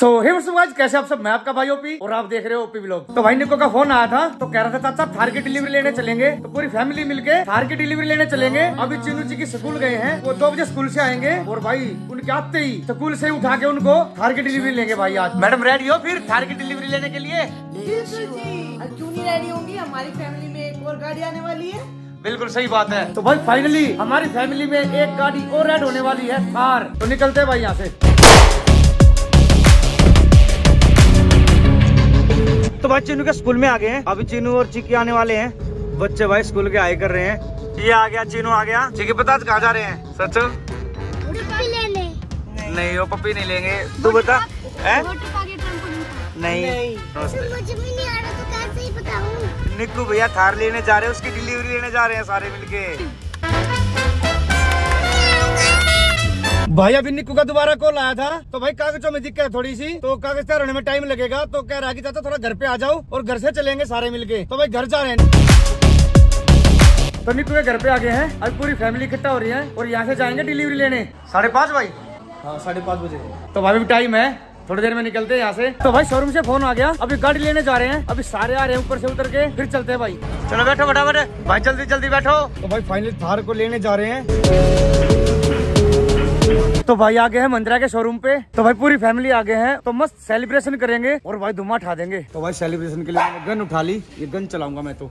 सो hey guys कैसे आप सब? मैं आपका भाई ओपी और आप देख रहे हो ओपी व्लॉग तो भाई निको का फ़ोन आया था तो कह रहा था चाचा थार की डिलीवरी लेने चलेंगे। तो पूरी फैमिली मिलके थार की डिलीवरी लेने चलेंगे। अभी चीनू जी की स्कूल गए हैं वो दो बजे स्कूल से आएँगे। और भाई उनके आते ही स्कूल से उठा के उनको थार की डिलीवरी लेंगे भाई आज। मैडम रेडी हो फिर थार की डिलीवरी लेने के लिए? क्यों नहीं रेडी होंगी? हमारी फैमिली में एक और गाड़ी आने वाली है। बिल्कुल सही बात है। तो भाई फाइनली हमारी फैमिली में एक गाड़ी और रेड होने वाली है थार। तो निकलते हैं भाई यहाँ से। तो भाई चीनू के स्कूल में आ गए हैं। अभी चीनू और चिकी आने वाले हैं। बच्चे भाई स्कूल के आए कर रहे हैं। ये आ गया चीनू आ गया। चिकी बता कहाँ जा रहे हैं? सच? नहीं वो पप्पी नहीं लेंगे। तू बता। है? नहीं नमस्ते। मुझे भी नहीं आ रहा तो कैसे बताऊँ? निक्कू भैया थार लेने जा रहे हैं उसकी डिलीवरी लेने जा रहे हैं सारे मिलके। भाई अभी निक्कू का दोबारा कॉल आया था। तो भाई कागजों में दिक्कत है थोड़ी सी। तो कागज़ तैयार होने में टाइम लगेगा। तो कह रहा है कि चाचा थोड़ा घर पे आ जाओ और घर से चलेंगे सारे मिलके। तो भाई घर जा रहे हैं। तो निक्कू के घर पे आ गए हैं। अब पूरी फैमिली इकट्ठा हो रही है और यहाँ से जाएँगे डिलीवरी लेने। साढ़े पाँच भाई? हाँ साढ़े पाँच बजे। तो भाई अभी टाइम है। थोड़ी देर में निकलते हैं यहाँ से। तो भाई शोरूम से फ़ोन आ गया। अभी गाड़ी लेने जा रहे हैं। अभी सारे आ रहे हैं ऊपर से उतर के। फिर चलते हैं भाई। चलो बैठो फटाफट। भाई जल्दी जल्दी बैठो। तो भाई फाइनली थार को लेने जा रहे हैं। तो भाई आ गए हैं मंदिरा के शोरूम पे। तो भाई पूरी फैमिली आ गए हैं। तो मस्त सेलिब्रेशन करेंगे और भाई धुआँ उठा देंगे। तो भाई सेलिब्रेशन के लिए गन उठा ली। ये गन चलाऊँगा मैं तो।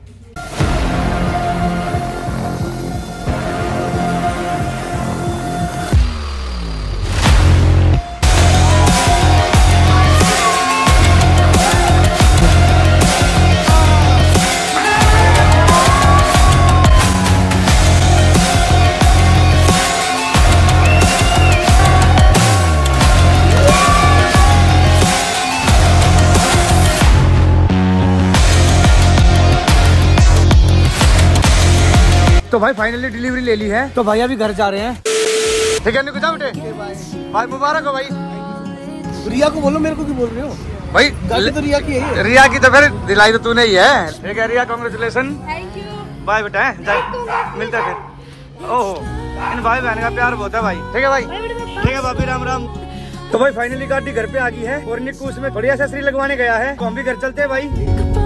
तो भाई फाइनली डिलीवरी ले ली है। तो भाई अभी घर जा रहे हैं। ठीक है निकल बेटे। भाई मुबारक हो भाई। रिया को बोलो मेरे को क्यों बोल रहे हो? भाई तो रिया की है रिया की तो फिर दिलाई तो तूने ही है। ठीक है रिया कॉन्ग्रेचुलेशन थैंक बाय बेटा हैं? मिलते फिर। ओहो इन भाई बहन का प्यार बहुत है भाई। ठीक है भाई। ठीक है भाभी राम राम। तो भाई फाइनली गाड़ी घर पे आ गई है और निक्कू उसमें थोड़ी एसेसरी लगवाने गया है। तो हम भी घर चलते हैं भाई।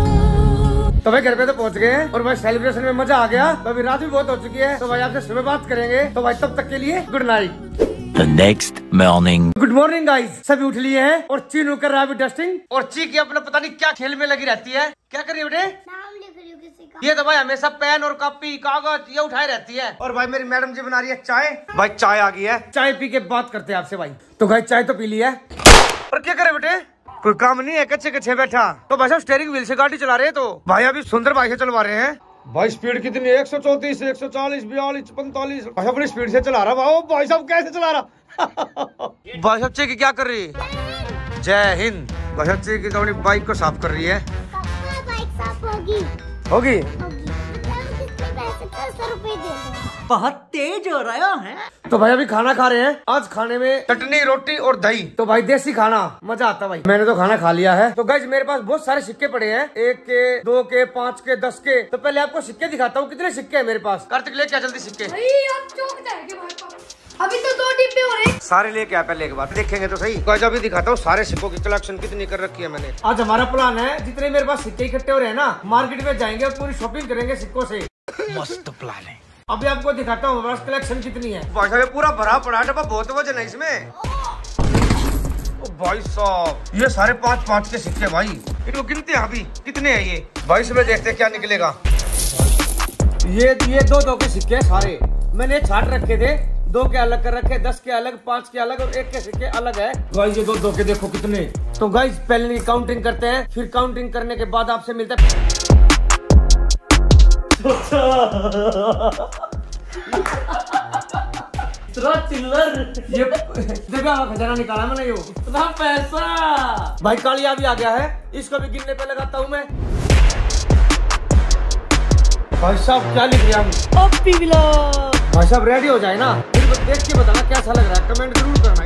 तो भाई घर पे तो पहुँच गए हैं और भाई सेलिब्रेशन में मज़ा आ गया। तो अभी रात भी बहुत हो चुकी है। तो भाई आपसे सुबह बात करेंगे। तो भाई तब तक के लिए good night The next morning. Good morning guys सभी उठ लिए हैं और चीनू कर रहा है अभी डस्टिंग और ची की अपना पता नहीं क्या खेल में लगी रहती है। क्या कर रही है बेटे? नाम लिख रही हूँ किसी का। ये तो भाई हमेशा पेन और कॉपी कागज़ ये उठाए रहती है। और भाई मेरी मैडम जी बना रही है चाय। भाई चाय आ गई है। चाय पी के बात करते हैं आपसे भाई। तो भाई चाय तो पी ली है। और क्या करे बेटे? कोई काम नहीं है कच्चे कच्चे बैठा। तो भाई साहब स्टेयरिंग व्हील से गाड़ी चला रहे हैं तो? भाई अभी सुंदर भाई से चलवा रहे हैं। भाई स्पीड कितनी है? एक सौ चौतीस एक सौ चालीस बयालीस पैंतालीस। भाई अपनी स्पीड से चला रहा। भाई भाई साहब कैसे चला रहा? भाई साहब चेकी क्या कर रही? है जय हिंद। भाई साहब चेकी तो अपनी बाइक को साफ़ कर रही है। पापा बाइक साफ़ होगी? होगी। बहुत तेज हो रहा है तो भाई अभी खाना खा रहे हैं। आज खाने में चटनी रोटी और दही। तो भाई देसी खाना। मज़ा आता भाई। मैंने तो खाना खा लिया है। तो गाइज़ मेरे पास बहुत सारे सिक्के पड़े हैं। एक के दो के पाँच के दस के। तो पहले आपको सिक्के दिखाता हूँ। कितने सिक्के हैं मेरे पास? कार्तिक ले क्या जल्दी सिक्के? भाई आप चौक जाएँगे भाई पापा अभी तो दो डिब्बे हो रहे हैं। सारे लेके आया पहले एक बार। देखेंगे तो सही। गाइज़ अभी दिखाता हूँ सारे सिक्कों की कलेक्शन कितनी कर रखी है मैंने। आज हमारा प्लान है जितने मेरे पास सिक्के इकट्ठे हो रहे हैं ना मार्केट में जाएँगे और पूरी शॉपिंग करेंगे सिक्कों से। Must plan it. अभी आपको दिखाता हूँ हमारे कलेक्शन कितनी है। भाई साहब पूरा भरा पड़ा डब्बा बहुत वज़न है इसमें। ओ भाई साहब ये सारे पाँच पाँच के सिक्के भाई। इनको गिनते हैं अभी कितने हैं ये? भाई इसमें देखते क्या निकलेगा। ये ये दो दो के सिक्के सारे। मैंने छाट रखे थे दो के अलग कर रखे दस के अलग पाँच के अलग और एक के सिक्के अलग है। गाइस ये दो दो के देखो कितने। तो गाइस पहले काउंटिंग करते हैं फिर काउंटिंग करने के बाद आपसे मिलता है। इतना चिल्लर। ये देखा खजाना निकाला मैंने यो। इतना पैसा। भाई कालिया भी आ गया है। इसको भी गिनने पे लगाता हूँ मैं। भाई साहब क्या लिख रहे हैं हम? ओपी व्लॉग भाई साहब रेडी हो जाए ना? फिर देख के बताना कैसा लग रहा है? कमेंट ज़रूर करना।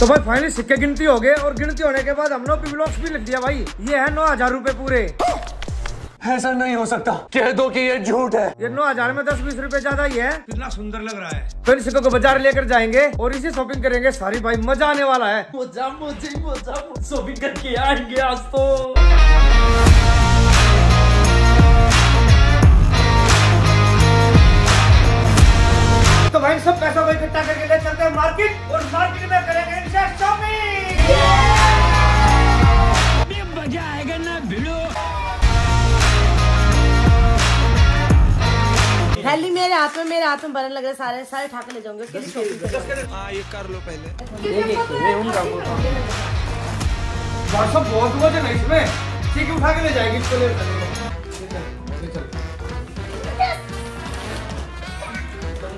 तो भाई फाइनली सिक्के गिनती हो गए और गिनती होने के बाद हमने ब्लॉक्स भी लिख दिया भाई। ये है नौ हज़ार रूपए पूरे। ऐसा नहीं हो सकता। कह दो कि ये झूठ है। ये नौ हज़ार में दस बीस रूपए ज़्यादा ही है। कितना सुंदर लग रहा है। तो इन सिक्कों को बाज़ार लेकर जाएँगे और इसी शॉपिंग करेंगे। सारी भाई मज़ा आने वाला है। मज़ा मुझे मज़ा। शॉपिंग करके आएँगे आज तो। तो भाई सब पैसा को इकट्ठा करके ले चलते हैं मार्केट और मार्केट में करेंगे थैली मेरे हाथ में मेरे हाथ में बरन लग रहे सारे सारे उठा ले जाऊँगे लिए shopping करेंगे। भाई सब बहुत है इसमें। ठीक है उठा के ले जाएगी इसको ले।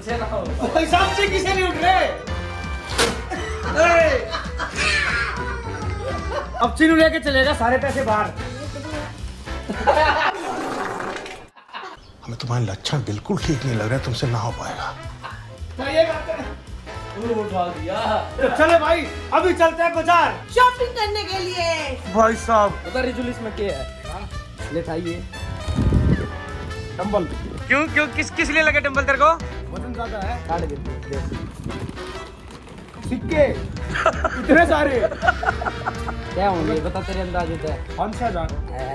ले ले से किसे नहीं उठ रहे? अब चीनू लेके चलेगा सारे पैसे बाहर। तुम्हारे लक्षण बिल्कुल ठीक नहीं लग रहे तुमसे ना हो पाएगा। तो ये उठा दिया। चलो भाई अभी चलते हैं बाज़ार। शॉपिंग करने के लिए। भाई साहब। रिजुलिस में क्या है। ले खाइए। डंबल। क्यों क्यों किस किस लिए लगे डंबल तेरे को? वज़न ज़्यादा है। के सिक्के। इतने सारे। क्या होंगे बता तेरे अंदाजे से पाँच हज़ार।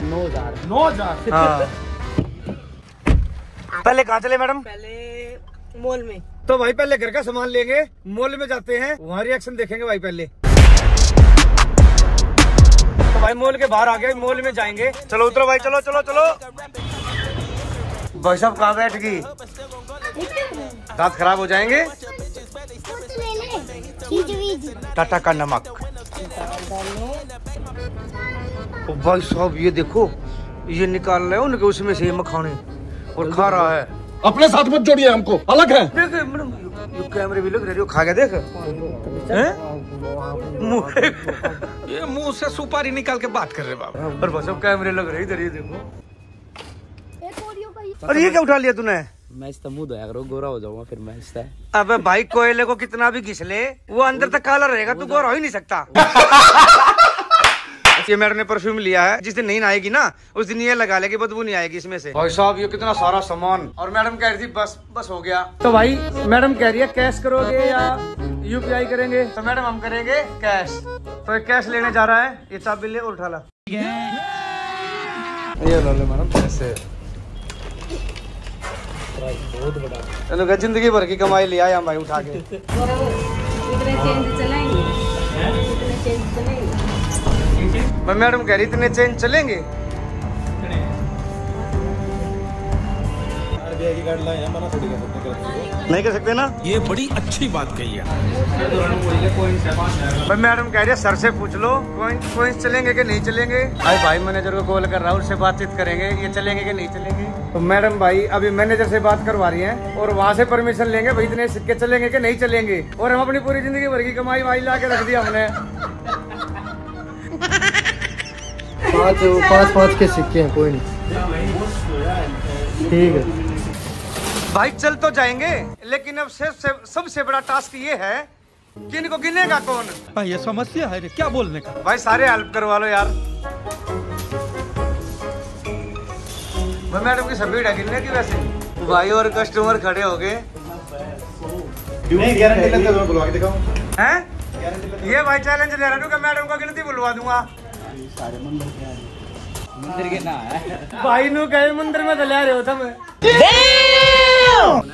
नौ हज़ार। नौ हज़ार। पहले कहाँ चले मैडम? पहले मॉल में। तो भाई पहले घर का सामान लेंगे मॉल में जाते हैं वहाँ रिएक्शन देखेंगे भाई पहले। तो भाई मॉल के बाहर आ गए मॉल में जाएँगे। चलो उतरो भाई चलो चलो चलो। भाई साहब कहाँ बैठ गई? दांत खराब हो जाएँगे? कुछ ले ले चीज़ वीज टाटा का नमक। भाई साहब ये देखो ये निकाल रहे हैं उनके उसमें से ये मखाने। और खा रहा है। अपने साथ मत जोड़िए हमको अलग है। देख कैमरे भी लग रहे खा गया देख। ये मुँह से सुपारी निकाल के बात कर रहे बाबा और बस अब कैमरे लग रहे इधर ये देखो। का और ये क्या उठा लिया तूने? मैं इसका मुँह धोया करो गोरा हो जाऊँगा फिर मैं इसका। अबे भाई कोयले को कितना भी घिस ले वो अंदर तक काला रहेगा तू गोरा हो ही नहीं सकता। ये मैडम ने परफ्यूम लिया है। जिस दिन नहीं आएगी ना उस दिन ये लगा लेगी बदबू नहीं आएगी इसमें से। भाई साहब ये कितना सारा सामान। और मैडम कह रही थी बस बस हो गया। तो भाई मैडम कह रही है कैश करोगे या यूपीआई करेंगे? तो मैडम हम करेंगे कैश। तो ये कैश लेने जा रहा है। ये चाबी ले और उठा ला। ये लो मैडम पैसे। बहुत बड़ा। ज़िंदगी भर की कमाई लिया हम भाई उठा के। इतने चेंज चलेंगे इतने चेंज चलेंगे मैं मैडम कह रही इतने चेंज चलेंगे? नहीं कर सकते ना? ये बड़ी अच्छी बात कही है। भाई मैडम कह रही है सर से पूछ लो कोइन कोइन चलेंगे कि नहीं चलेंगे? भाई भाई मैनेजर को कॉल कर रहा हूँ उससे बातचीत करेंगे ये चलेंगे कि नहीं चलेंगे? तो मैडम भाई अभी मैनेजर से बात करवा रही हैं और वहाँ से परमिशन लेंगे भाई इतने सिक्के चलेंगे कि नहीं चलेंगे? और हम अपनी पूरी ज़िंदगी भर की कमाई वाई ला के रख दिया हमने। पाँच पाँच पाँच के सिक्के हैं कोई नहीं। ठीक है। भाई चल तो जाएँगे लेकिन अब से, से, सबसे बड़ा टास्क ये है कि इनको गिनेगा कौन? भाई ये समस्या है क्या बोलने का? भाई सारे हेल्प करवा लो यार। भाई मैडम की सभी गिनने की वैसे? भाई और कस्टमर खड़े हो गए। ये भाई चैलेंज ले रहा हूँ मैडम को गिनती बुलवा दूँगा। मंदिर के ना है। भाई नु कहे मंदिर में दलिया रहे हो तुम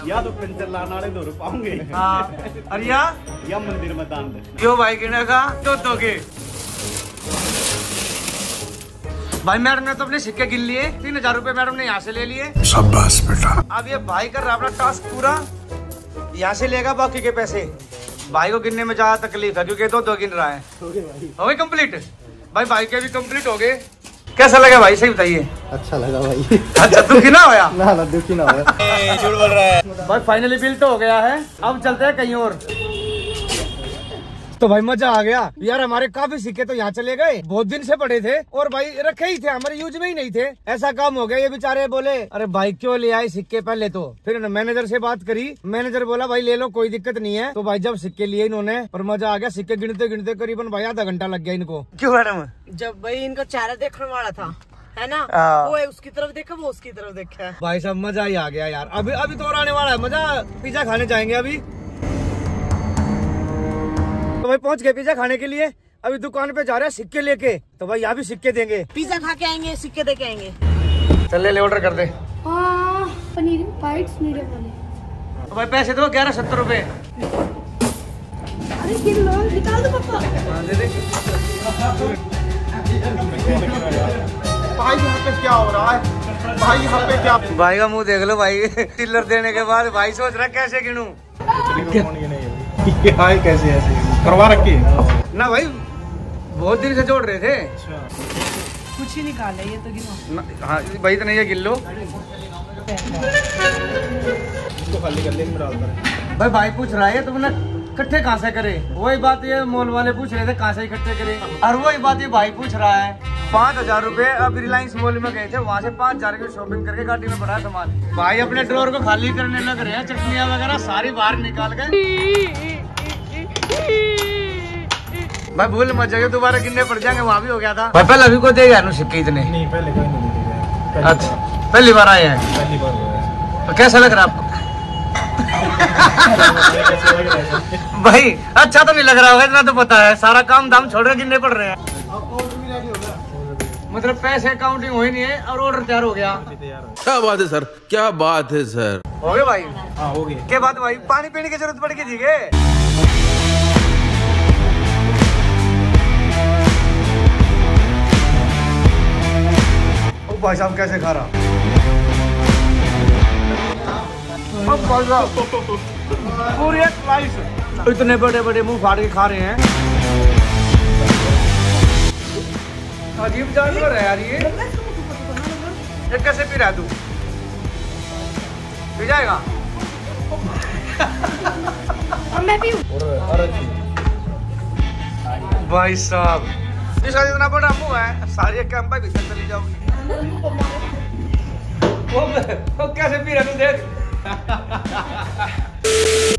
या तो पिंजर लाने वाले दो पाऊँगे। हाँ अरे या? या मंदिर में दान दे। क्यों भाई गिनेगा दो दो के। भाई मैडम ने तो अपने सिक्के गिन लिए। तीन हज़ार रूपए मैडम ने यहाँ से ले लिए। शाबाश बेटा। अब ये भाई कर रहा अपना टास्क पूरा। यहाँ से लेगा बाकी के पैसे। भाई को गिनने में ज़्यादा तकलीफ़ है क्योंकि दो दो गिन रहा है। हो गए कंप्लीट भाई भाई के भी कंप्लीट हो गए। कैसा लगा भाई? सही बताइए। अच्छा लगा भाई। अच्छा दुखी ना होया? ना ना दुखी ना होया। झूठ बोल रहा है। भाई फाइनली बिल तो हो गया है। अब चलते हैं कहीं और। तो भाई मज़ा आ गया। यार हमारे काफ़ी सिक्के तो यहाँ चले गए। बहुत दिन से पड़े थे और भाई रखे ही थे हमारे यूज़ में ही नहीं थे। ऐसा काम हो गया ये बेचारे बोले अरे भाई क्यों ले आए सिक्के पहले तो? फिर मैनेजर से बात करी। मैनेजर बोला भाई ले लो कोई दिक्कत नहीं है। तो भाई जब सिक्के लिए इन्होंने और मज़ा आ गया सिक्के गिनते गिनते करीबन भाई आधा घंटा लग गया इनको। क्यों मैडम? जब भाई इनका चेहरा देखने वाला था है ना? हाँ। वो है उसकी तरफ़ देखा वो उसकी तरफ़ देखा। भाई साहब मज़ा ही आ गया यार। अभी अभी तो और आने वाला है। मज़ा पिज्जा खाने जाएँगे अभी। तो भाई पहुँच गए पिज्जा खाने के लिए। अभी दुकान पे जा रहे हैं सिक्के लेके। तो भाई यहाँ भी सिक्के देंगे। पिज्जा खा के आएँगे सिक्के दे के आएँगे। चल ले ले ऑर्डर कर दे। हाँ पनीर बाइट्स मीडियम वाले। तो भाई पैसे दो ग्यारह सत्तर रुपए। अरे गिन लो निकाल दो पापा। दे दे। भाई यहाँ पे क्या हो रहा है? भाई यहाँ पे क्या भाई का मुँह देख लो भाई। टिलर देने के बाद भाई सोच रहा है कैसे गिनू। ये हाय कैसे ऐसे? करवा रखी है। ना भाई बहुत दिन से जोड़ रहे थे। कुछ ही निकाले ये तो गिनो। हाँ भाई तो नहीं है गिन लो। इसको खाली कर ले में डाल कर भाई भाई पूछ रहा है तुमने इकट्ठे कहाँ से करे? वही बात ये मॉल वाले पूछ रहे थे कहाँ से इकट्ठे करे? और वही बात ये भाई पूछ रहा है। पाँच हज़ार रूपए अब रिलायंस मॉल में गए थे वहाँ से पाँच हज़ार की शॉपिंग करके गाड़ी में बढ़ाया सामान। भाई अपने ड्रोर को खाली करने लग रहे हैं चटनिया वगैरह सारी बाहर निकाल के। भाई भूल मत जाइए दोबारा गिनने पड़ जाएँगे वहाँ भी हो गया था। भाई पहले अभी को दे गया सिक्के इतने। नहीं पहले कोई नहीं अच्छा पहली बार आए हैं। पहली बार है तो कैसा लग रहा है आपको? है? भाई अच्छा तो नहीं लग रहा होगा इतना तो पता है। सारा काम दाम छोड़ रहे गिनने पड़ रहे हैं। मतलब पैसे काउंटिंग हो ही नहीं है और ऑर्डर तैयार हो गया। क्या बात है सर? क्या बात है सर? हो गया भाई? हाँ हो गया। क्या बात भाई पानी पीने की ज़रूरत पड़ गई थी के? भाई साहब कैसे खा रहा? पूरी स्लाइस इतने बड़े बड़े मुँह फाड़ के खा रहे हैं। अजीब जानवर है यार ये। ये कैसे पी रहा है तू? पी जाएगा? और मैं भी भाई साहब इसका इतना बड़ा मुँह है सारी कैंपा भीतर चली जाओगी। वो कैसे पी रहा तू देख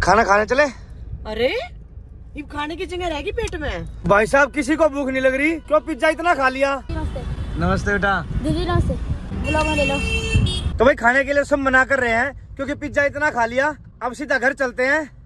खाना खाने चले? अरे ये खाने की जगह रहेगी पेट में। भाई साहब किसी को भूख नहीं लग रही। क्यों पिज्जा इतना खा लिया? नमस्ते। नमस्ते बेटा। दीदी नमस्ते। बुलावा ले लो। तो भाई खाने के लिए सब मना कर रहे हैं क्योंकि पिज्जा इतना खा लिया। अब सीधा घर चलते हैं।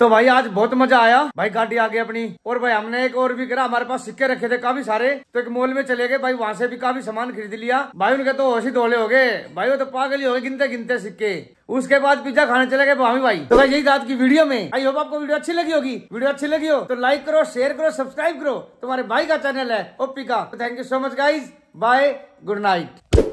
तो भाई, आज बहुत मज़ा आया। भाई, गाड़ी आ गई अपनी। और भाई, हमने एक और भी करा। हमारे पास सिक्के रखे थे काफ़ी सारे। तो एक मॉल में चले गए। भाई, वहाँ से भी काफ़ी सामान खरीद लिया। भाई, उनके तो होश धोले हो गए। भाई, वो तो पागल ही हो गए। गिनते गिनते सिक्के। उसके बाद पिज्जा खाने चले गए भाभी भाई। तो भाई, यही रात की वीडियो में। आई होप आपको वीडियो अच्छी लगी होगी। वीडियो अच्छी लगी हो तो लाइक करो शेयर करो सब्सक्राइब करो। तुम्हारे भाई का चैनल है ओपी का thank you so much guys bye good night